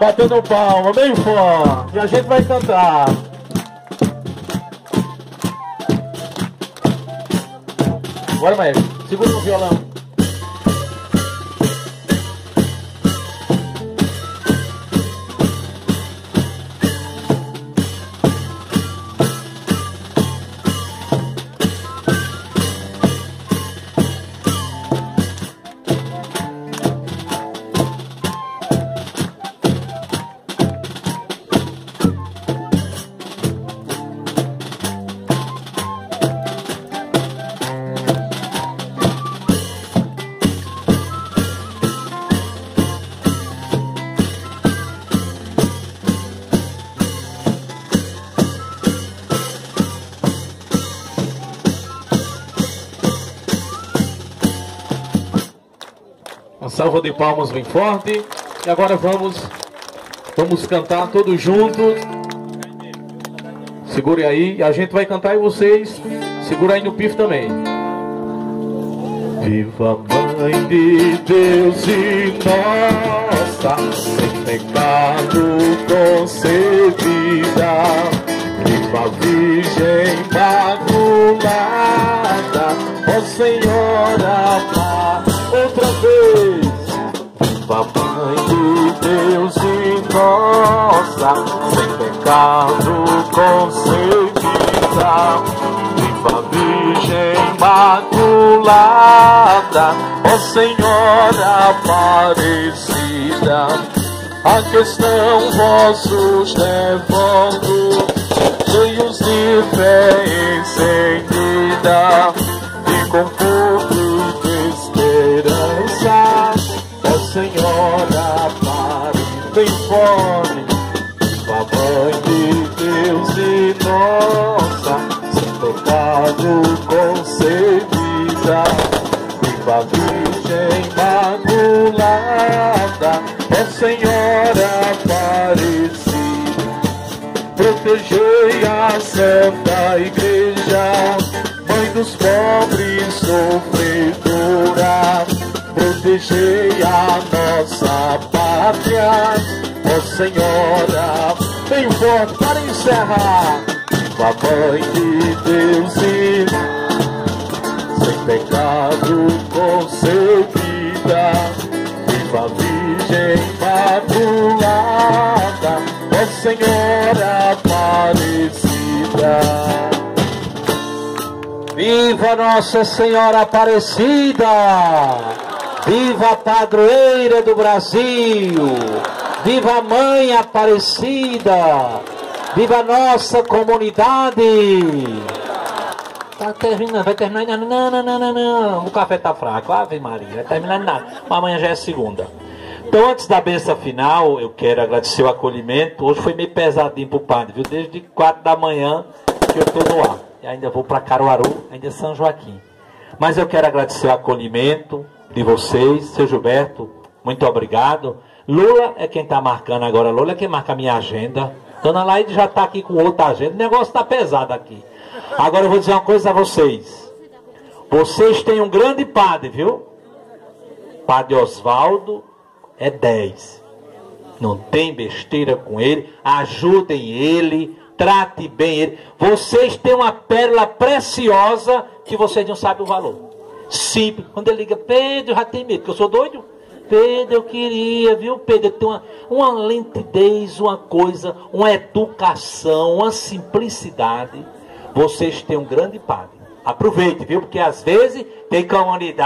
batendo palma bem forte. E a gente vai cantar. Bora, maestro. Segura o violão. Salva de palmas bem forte. E agora vamos vamos cantar todos juntos. Segure aí, a gente vai cantar e vocês segura aí no pif também. Viva Mãe de Deus e nossa, sem pecado concebida. Viva Virgem Imaculada, ó Senhora. Mãe de Deus e nossa, sem pecado concebida, viva Virgem Imaculada, ó Senhora Aparecida, aqui estão vossos devotos, cheios de fé em seguida, e conforto bem fome, a mãe de Deus e nossa, sem pecado concebida, viva Virgem Imaculada, ó Senhora Aparecida, protegei a Santa Igreja, Mãe dos pobres sofredora. Protegei a nossa pátria, ó Senhora, bem forte para encerrar, com a mãe de Deus e sem pecado concebida, viva Virgem Imaculada, ó Senhora Aparecida. Viva Nossa Senhora Aparecida! Viva a padroeira do Brasil! Viva a Mãe Aparecida! Viva a nossa comunidade! Tá terminando, vai terminar ainda. Não, não, não, não, não. O café tá fraco. Ave Maria, vai terminar nada. Amanhã já é segunda. Então, antes da benção final, eu quero agradecer o acolhimento. Hoje foi meio pesadinho pro padre, viu? Desde 4 da manhã que eu tô no ar. E ainda vou para Caruaru, ainda é São Joaquim. Mas eu quero agradecer o acolhimento, de vocês. Seu Gilberto, muito obrigado. Lula é quem está marcando agora. Lula é quem marca a minha agenda. Dona Laide já está aqui com outra agenda. O negócio está pesado aqui. Agora eu vou dizer uma coisa a vocês. Vocês têm um grande padre, viu? Padre Osvaldo é 10. Não tem besteira com ele. Ajudem ele. Trate bem ele. Vocês têm uma pérola preciosa que vocês não sabem o valor simples. Quando ele liga, Pedro, já tem medo, porque eu sou doido. Pedro, eu queria, viu, Pedro, ter uma, uma lentidez, uma coisa, uma educação, uma simplicidade. Vocês têm um grande padre. Aproveite, viu? Porque às vezes tem comunidade.